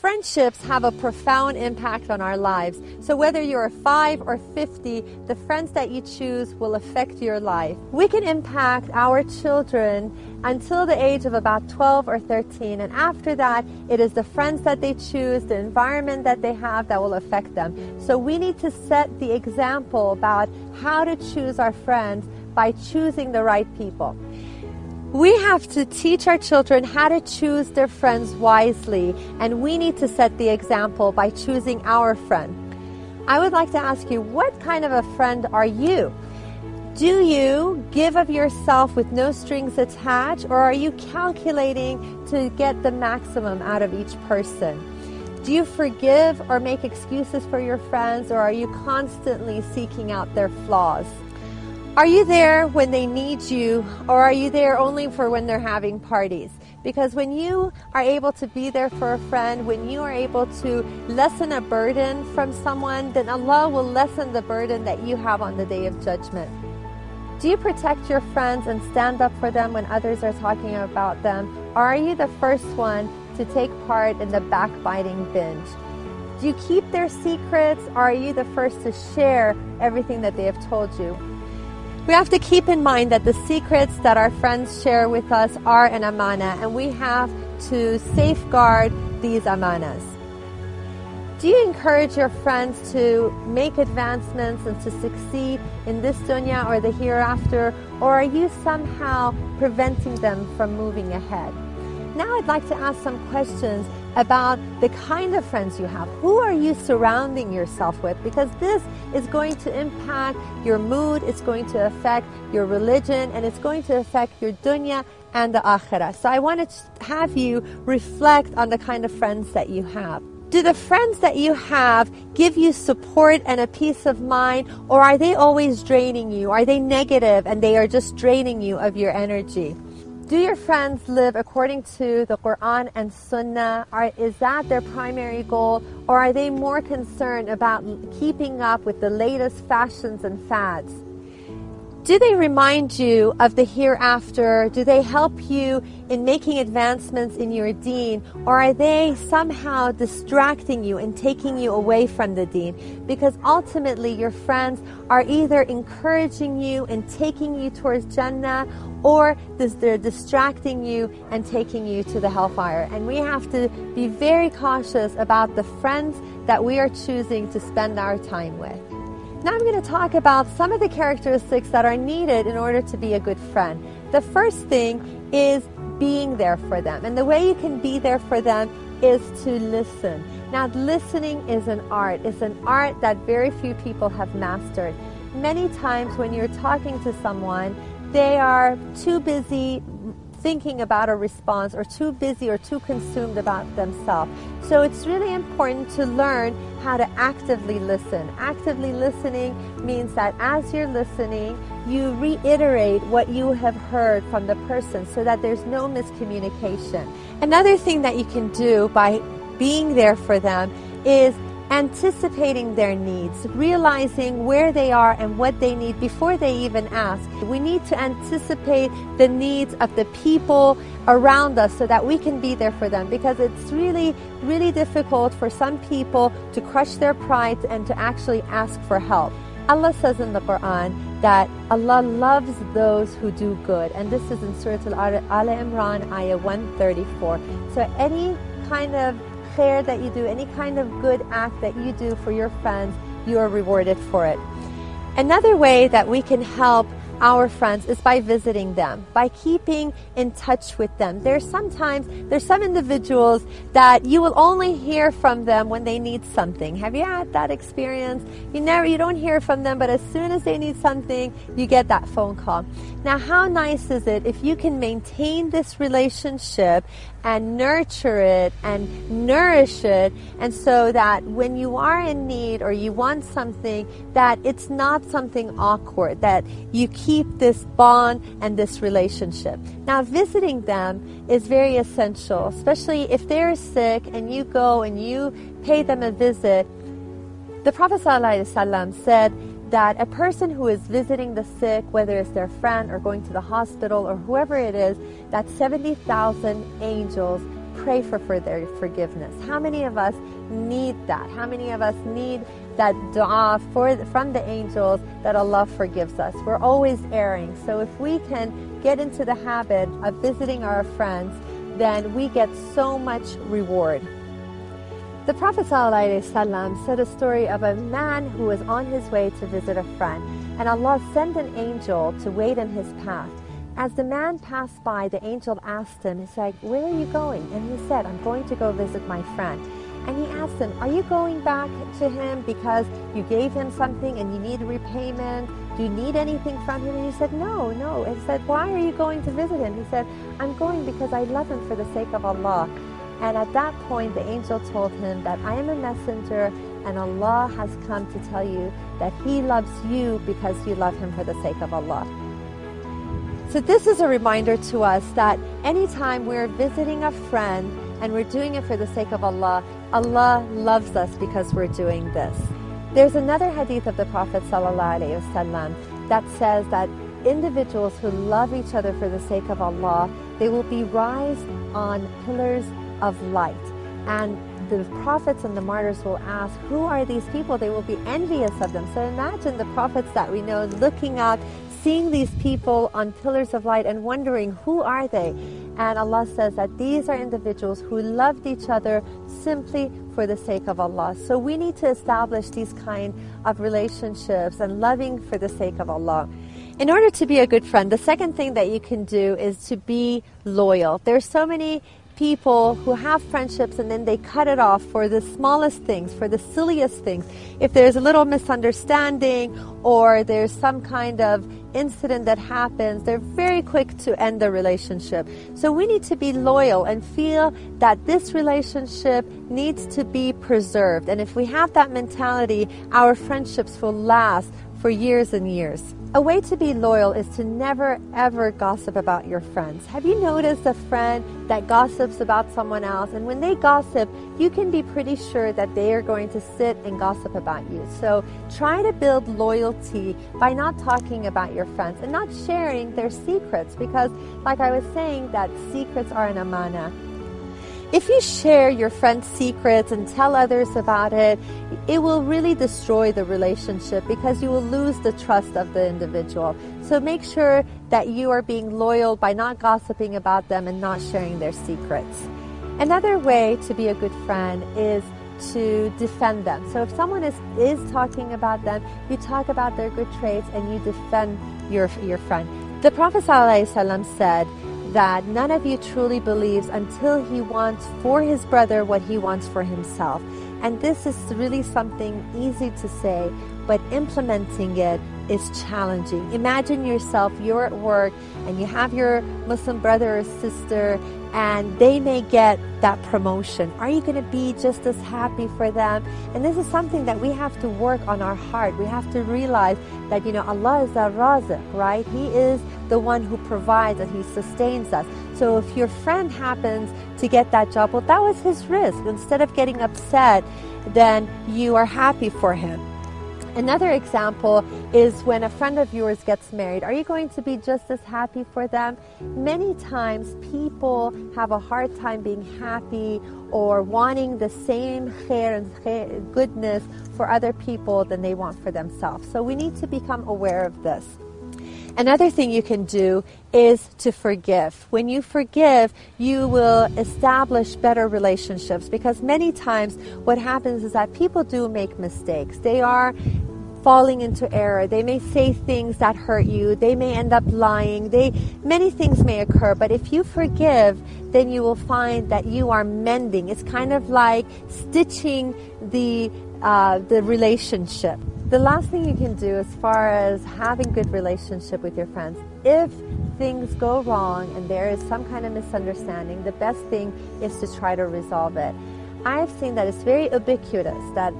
Friendships have a profound impact on our lives. So whether you're 5 or 50, the friends that you choose will affect your life. We can impact our children until the age of about 12 or 13. And after that, it is the friends that they choose, the environment that they have that will affect them. So we need to set the example about how to choose our friends by choosing the right people. We have to teach our children how to choose their friends wisely, and we need to set the example by choosing our friend. I would like to ask you, what kind of a friend are you? Do you give of yourself with no strings attached, or are you calculating to get the maximum out of each person? Do you forgive or make excuses for your friends, or are you constantly seeking out their flaws? Are you there when they need you, or are you there only for when they're having parties? Because when you are able to be there for a friend, when you are able to lessen a burden from someone, then Allah will lessen the burden that you have on the day of judgment. Do you protect your friends and stand up for them when others are talking about them? Or are you the first one to take part in the backbiting binge? Do you keep their secrets or are you the first to share everything that they have told you? We have to keep in mind that the secrets that our friends share with us are an amana, and we have to safeguard these amanas. Do you encourage your friends to make advancements and to succeed in this dunya or the hereafter, or are you somehow preventing them from moving ahead? Now I'd like to ask some questions about the kind of friends you have. Who are you surrounding yourself with? Because this is going to impact your mood, it's going to affect your religion, and it's going to affect your dunya and the akhirah. So I want to have you reflect on the kind of friends that you have. Do the friends that you have give you support and a peace of mind, or are they always draining you? Are they negative and they are just draining you of your energy? Do your friends live according to the Quran and Sunnah? Are, is that their primary goal? Or are they more concerned about keeping up with the latest fashions and fads? Do they remind you of the hereafter? Do they help you in making advancements in your deen? Or are they somehow distracting you and taking you away from the deen? Because ultimately, your friends are either encouraging you and taking you towards Jannah, or they're distracting you and taking you to the hellfire. And we have to be very cautious about the friends that we are choosing to spend our time with. Now I'm going to talk about some of the characteristics that are needed in order to be a good friend. The first thing is being there for them. And the way you can be there for them is to listen. Now, listening is an art. It's an art that very few people have mastered. Many times when you're talking to someone, they are too busy thinking about a response or too busy or too consumed about themselves. So it's really important to learn how to actively listen. Actively listening means that as you're listening, you reiterate what you have heard from the person so that there's no miscommunication. Another thing that you can do by being there for them is anticipating their needs, realizing where they are and what they need before they even ask. We need to anticipate the needs of the people around us so that we can be there for them because it's really, really difficult for some people to crush their pride and to actually ask for help. Allah says in the Quran that Allah loves those who do good, and this is in Surah Al Imran, ayah 134. So, any kind of that you do, any kind of good act that you do for your friends, you are rewarded for it. Another way that we can help our friends is by visiting them, by keeping in touch with them. There's sometimes, there's some individuals that you will only hear from them when they need something. Have you had that experience? You never, you don't hear from them, but as soon as they need something, you get that phone call. Now, how nice is it if you can maintain this relationship and nurture it and nourish it and so that when you are in need or you want something that it's not something awkward that you keep this bond and this relationship. Now visiting them is very essential especially if they're sick and you go and you pay them a visit. The prophet ﷺ said that a person who is visiting the sick, whether it's their friend or going to the hospital or whoever it is, that 70,000 angels pray for, for their forgiveness. How many of us need that? How many of us need that dua for, from the angels that Allah forgives us? We're always erring. So if we can get into the habit of visiting our friends, then we get so much reward. The Prophet ﷺ said a story of a man who was on his way to visit a friend, and Allah sent an angel to wait in his path. As the man passed by, the angel asked him, He's like, Where are you going? And he said, I'm going to go visit my friend. And he asked him, Are you going back to him because you gave him something and you need repayment? Do you need anything from him? And he said, No, no. And he said, Why are you going to visit him? He said, I'm going because I love him for the sake of Allah. And at that point, the angel told him that I am a messenger and Allah has come to tell you that He loves you because you love Him for the sake of Allah. So, this is a reminder to us that anytime we're visiting a friend and we're doing it for the sake of Allah, Allah loves us because we're doing this. There's another hadith of the Prophet ﷺ that says that individuals who love each other for the sake of Allah, they will be raised on pillars of light. And the prophets and the martyrs will ask, Who are these people? They will be envious of them. So imagine the prophets that we know looking out, seeing these people on pillars of light and wondering, Who are they? And Allah says that these are individuals who loved each other simply for the sake of Allah. So we need to establish these kind of relationships and loving for the sake of Allah. In order to be a good friend, the second thing that you can do is to be loyal. There's so many people who have friendships and then they cut it off for the smallest things, for the silliest things. If there's a little misunderstanding or there's some kind of incident that happens, they're very quick to end the relationship. So we need to be loyal and feel that this relationship needs to be preserved. And if we have that mentality, our friendships will last for years and years. A way to be loyal is to never ever gossip about your friends. Have you noticed a friend that gossips about someone else? And when they gossip, you can be pretty sure that they are going to sit and gossip about you. So try to build loyalty by not talking about your friends and not sharing their secrets because, like I was saying, that secrets are an amana. If you share your friend's secrets and tell others about it, it will really destroy the relationship because you will lose the trust of the individual. So make sure that you are being loyal by not gossiping about them and not sharing their secrets. Another way to be a good friend is to defend them. So if someone is, is talking about them, you talk about their good traits and you defend your, your friend. The Prophet ﷺ said, that none of you truly believes until he wants for his brother what he wants for himself. And this is really something easy to say, but implementing it is challenging. Imagine yourself, you're at work and you have your Muslim brother or sister and they may get that promotion. Are you going to be just as happy for them? And this is something that we have to work on our heart. We have to realize that, you know, Allah is our razik, right? He is the one who provides and He sustains us. So if your friend happens to get that job, well, that was his rizq. Instead of getting upset, then you are happy for him. Another example is when a friend of yours gets married. Are you going to be just as happy for them? Many times people have a hard time being happy or wanting the same khair and goodness for other people than they want for themselves. So we need to become aware of this. Another thing you can do is to forgive. When you forgive, you will establish better relationships because many times what happens is that people do make mistakes. They are falling into error. They may say things that hurt you. They may end up lying. They many things may occur, but if you forgive, then you will find that you are mending. It's kind of like stitching the uh, the relationship. The last thing you can do as far as having good relationship with your friends, if things go wrong and there is some kind of misunderstanding, the best thing is to try to resolve it. I've seen that it's very ubiquitous that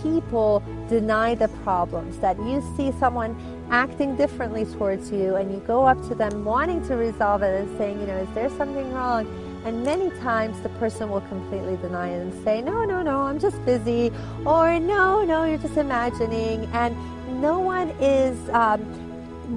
people deny the problems, that you see someone acting differently towards you and you go up to them wanting to resolve it and saying, you know, is there something wrong? And many times the person will completely deny it and say, no, no, no, I'm just busy, or no, no, you're just imagining. And no one is, um,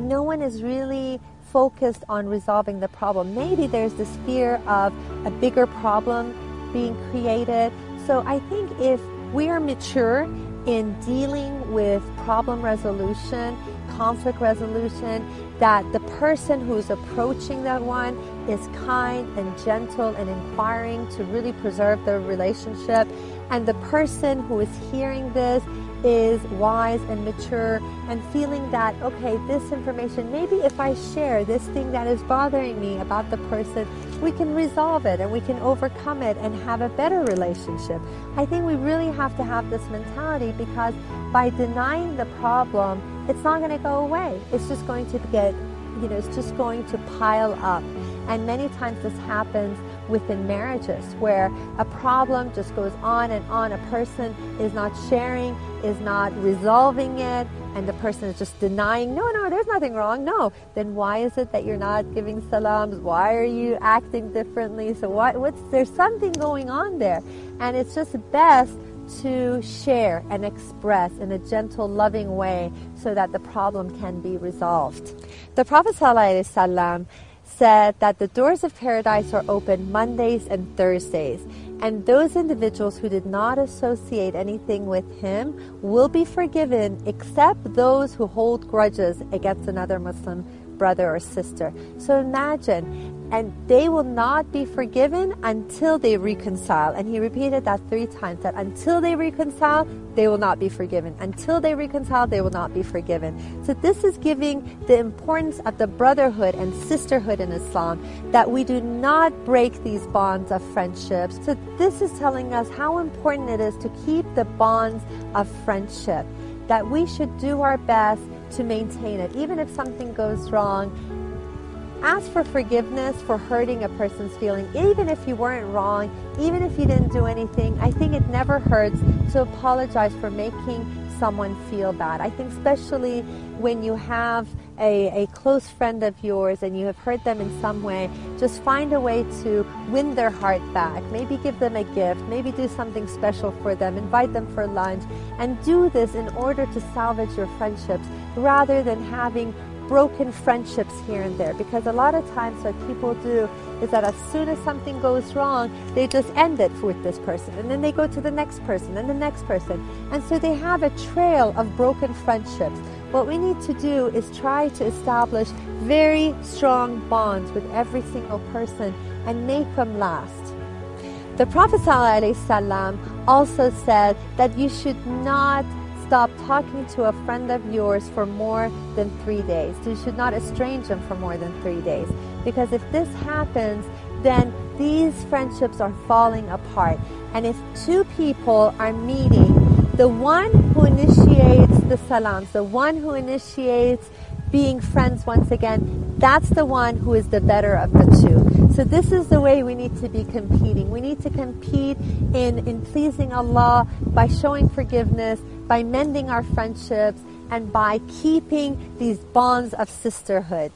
no one is really focused on resolving the problem. Maybe there's this fear of a bigger problem being created. So I think if we are mature in dealing with problem resolution, conflict resolution, that the person who's approaching that one is kind and gentle and inquiring to really preserve the relationship, and the person who is hearing this is wise and mature and feeling that, okay, this information, maybe if I share this thing that is bothering me about the person, we can resolve it and we can overcome it and have a better relationship. I think we really have to have this mentality because by denying the problem, it's not going to go away. It's just going to get, you know, it's just going to pile up. And many times this happens within marriages where a problem just goes on and on. A person is not sharing, is not resolving it, and the person is just denying, no, no, there's nothing wrong. No. Then why is it that you're not giving salams? Why are you acting differently? So what, what's, there's something going on there. And it's just best to share and express in a gentle, loving way so that the problem can be resolved. The Prophet ﷺ said that the doors of paradise are open Mondays and Thursdays, and those individuals who did not associate anything with him will be forgiven except those who hold grudges against another Muslim brother or sister. So imagine and they will not be forgiven until they reconcile. And he repeated that three times that until they reconcile, they will not be forgiven. Until they reconcile, they will not be forgiven. So this is giving the importance of the brotherhood and sisterhood in Islam that we do not break these bonds of friendships. So this is telling us how important it is to keep the bonds of friendship, that we should do our best to maintain it. Even if something goes wrong, ask for forgiveness for hurting a person's feeling, even if you weren't wrong, even if you didn't do anything. I think it never hurts to apologize for making someone feel bad. I think especially when you have a, a close friend of yours and you have hurt them in some way, just find a way to win their heart back. Maybe give them a gift, maybe do something special for them, invite them for lunch, and do this in order to salvage your friendships rather than having broken friendships here and there. Because a lot of times what people do is that as soon as something goes wrong they just end it with this person. And then they go to the next person and the next person. And so they have a trail of broken friendships what we need to do is try to establish very strong bonds with every single person and make them last the prophet ﷺ also said that you should not stop talking to a friend of yours for more than three days. You should not estrange them for more than three days. Because if this happens, then these friendships are falling apart. And if two people are meeting, the one initiates the salams, the one who initiates being friends once again, that's the one who is the better of the two. So this is the way we need to be competing. We need to compete in, in pleasing Allah by showing forgiveness, by mending our friendships, and by keeping these bonds of sisterhood.